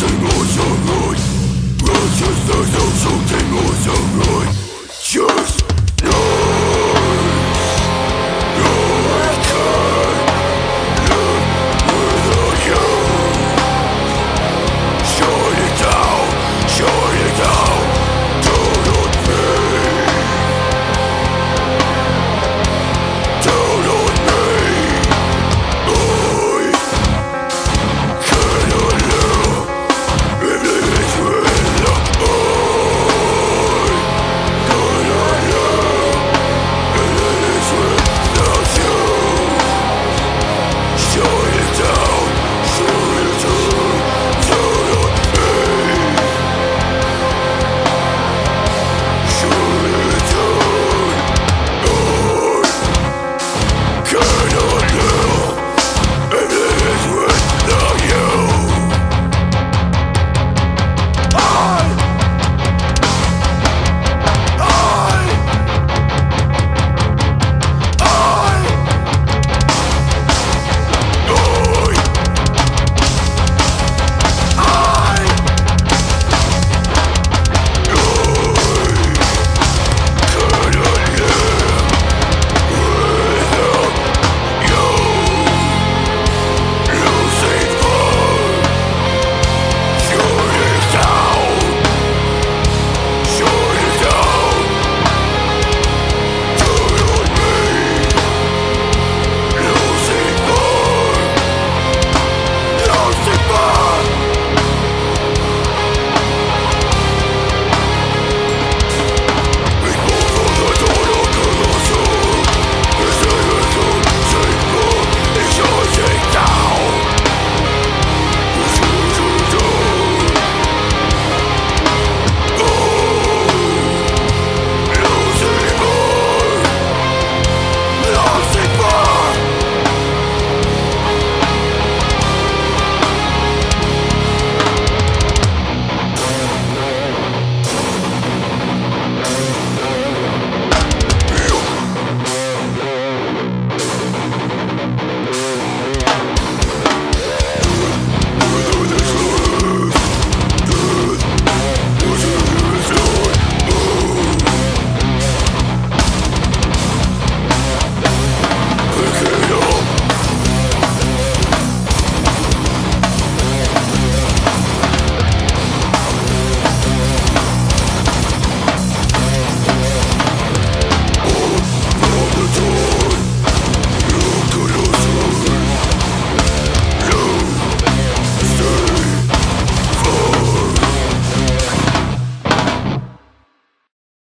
相爱，热情的英雄听我相爱。